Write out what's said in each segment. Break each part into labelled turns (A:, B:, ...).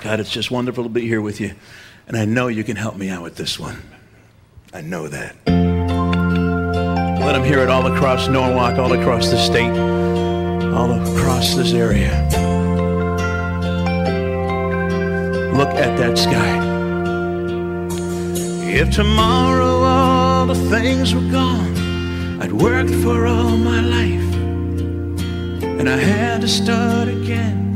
A: God, it's just wonderful to be here with you. And I know you can help me out with this one. I know that. Let them hear it all across Norwalk, all across the state, all across this area. Look at that sky. If tomorrow all the things were gone, I'd worked for all my life, and I had to start again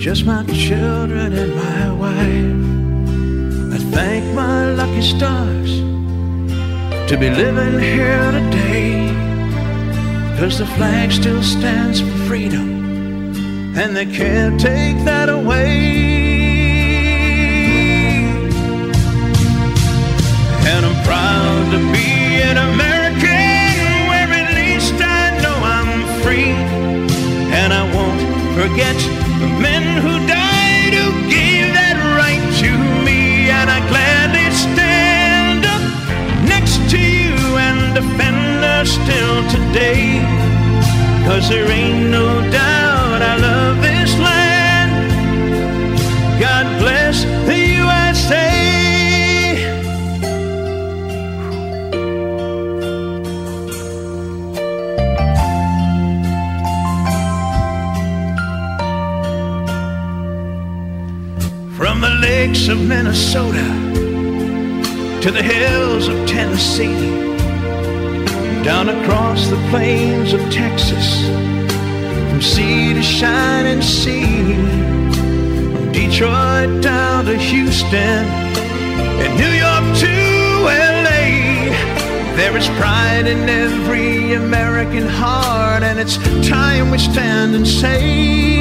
A: just my children and my wife. I thank my lucky stars to be living here today. Cause the flag still stands for freedom, and they can't take that away. And I'm proud to be an American, where at least I know I'm free. And I won't forget us still today. Cause there ain't no doubt I love this land. God bless the USA. From the lakes of Minnesota to the hills of Tennessee, down across the plains of Texas, from sea to shining sea, from Detroit down to Houston, and New York to LA. There is pride in every American heart, and it's time we stand and say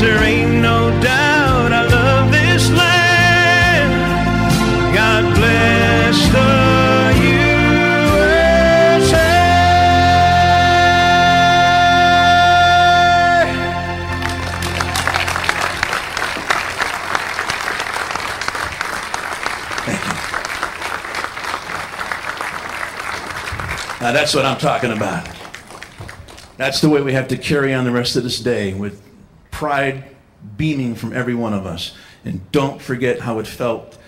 A: There ain't no doubt I love this land. God bless the. Now that's what I'm talking about. That's the way we have to carry on the rest of this day with pride beaming from every one of us. And don't forget how it felt.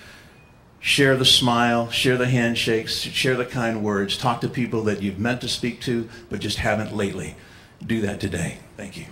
A: Share the smile, share the handshakes, share the kind words. Talk to people that you've meant to speak to but just haven't lately. Do that today. Thank you.